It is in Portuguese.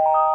you